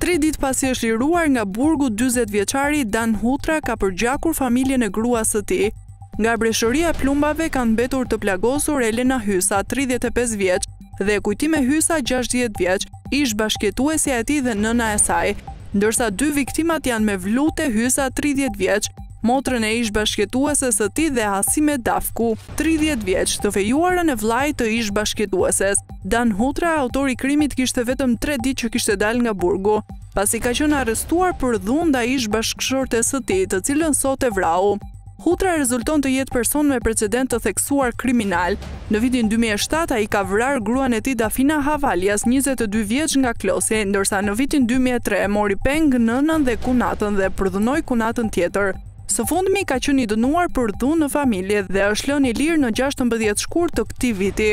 Tri ditë pasi është liruar nga burgu dyzet vjeçari Dan Hutra ka përgjakur familjen e gruas së tij. Nga breshëria e plumbave kanë mbetur të plagosur Elena Hysa, tridhjetë e pesë vjeç, dhe Kujtime Hysa, gjashtëdhjetë vjeç, ish bashkëjetuesja e tij dhe nëna e saj, ndërsa dy viktimat janë Mevlute Hysa, tridhjetë vjeç, motrën e ish-bashkëjetueses së tij dhe Asime Dafku, tridhjetë vjeç, të fejuarën e vëllait të ish-bashkëjetueses. Dan Hutra, autori i krimit kishte vetëm tre ditë që kishte dalë nga burgu, pasi ka qenë arrestuar për dhunë ndaj ish-bashkëshortes së tij, të cilën sot e vrau. Hutra rezulton të jetë person me precedent të theksuar kriminal. Në vitin dy mijë e shtatë ai ka vrarë gruan e tij Dafina Havalias, njëzet e dy vjeç nga Klosi, ndërsa në vitin dy mijë e tre mori peng nënën dhe kunatën dhe përdhunoi kunatën tjetër. Së fundmi ka qenë i dënuar për dhunë në familje dhe është lënë i lirë në gjashtëmbëdhjetë shkurt të këtij viti.